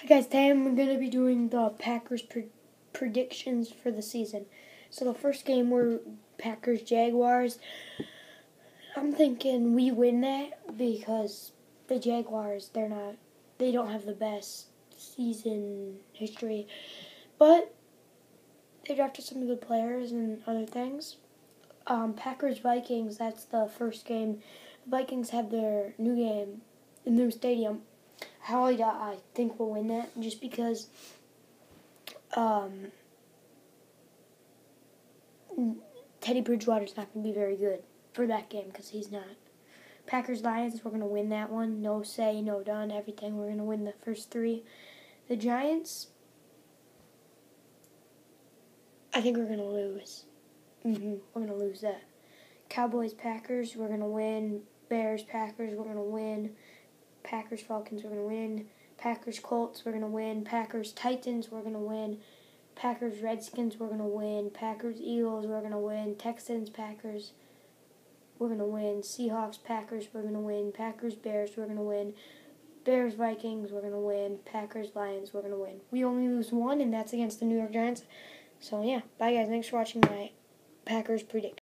Hi guys, today I'm going to be doing the Packers pre- predictions for the season. So the first game were Packers Jaguars. I'm thinking we win that because the Jaguars they're not they don't have the best season history, but they drafted some good players and other things. Um, Packers Vikings that's the first game. The Vikings have their new game, the new stadium how I, I think we'll win that just because um, Teddy Bridgewater's not going to be very good for that game because he's not. Packers Lions, we're going to win that one. No say, no done, everything. We're going to win the first three. The Giants, I think we're going to lose. Mm-hmm, we're going to lose that. Cowboys Packers, we're going to win. Bears Packers, we're going to win. Packers Falcons, we're going to win. Packers Colts, we're going to win. Packers Titans, we're going to win. Packers Redskins, we're going to win. Packers Eagles, we're going to win. Texans Packers, we're going to win. Seahawks Packers, we're going to win. Packers Bears, we're going to win. Bears Vikings, we're going to win. Packers Lions, we're going to win. We only lose one, and that's against the New York Giants. So, yeah. Bye, guys. Thanks for watching my Packers predict.